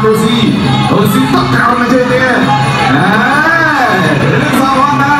Rosi, Rosi tak kau menjadi. Eh, ini sahabat.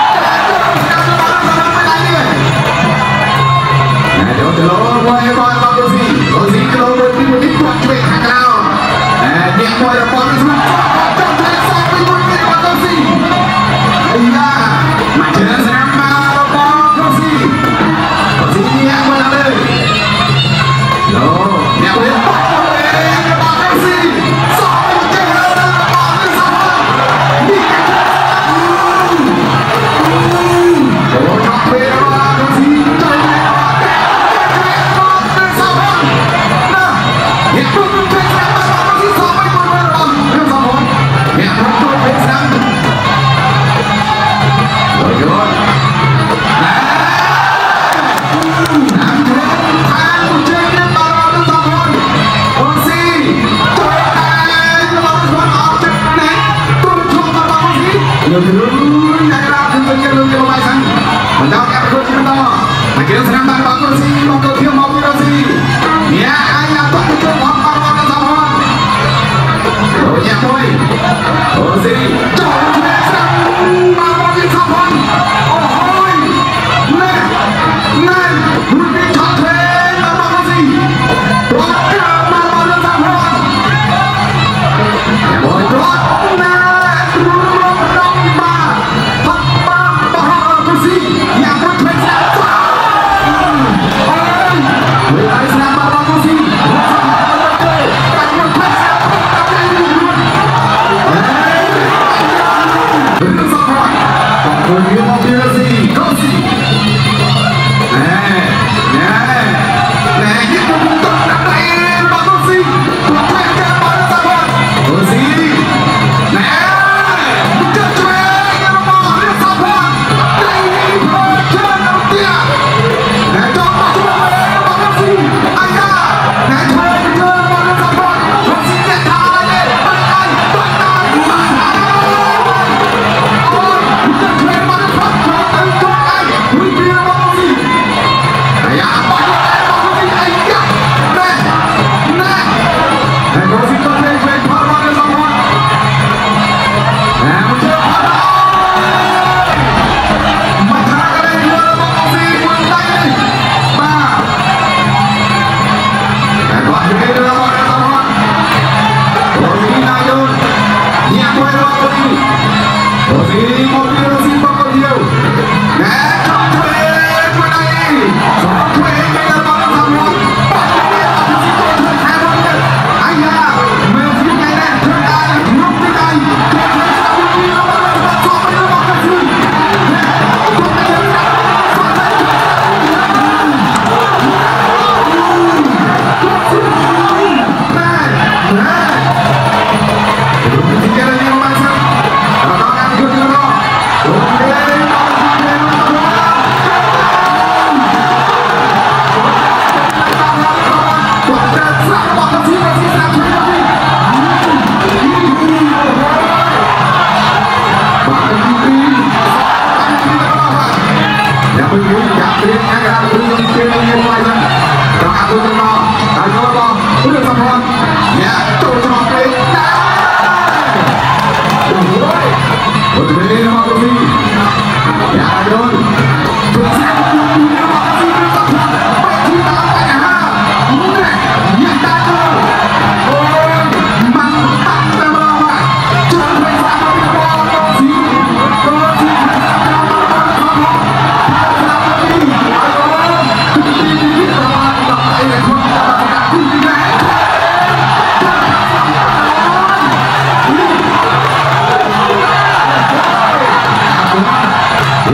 quite a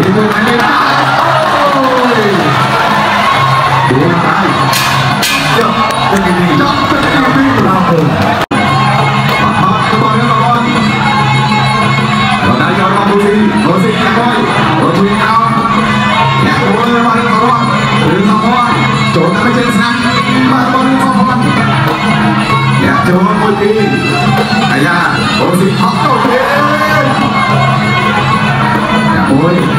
đến với máy lên đã đúng là ai chậm cái gì chậm cái gì đi nào cùng Trời ơi, ôi kì Ây da, ôi gì hóc đâu kìa 我。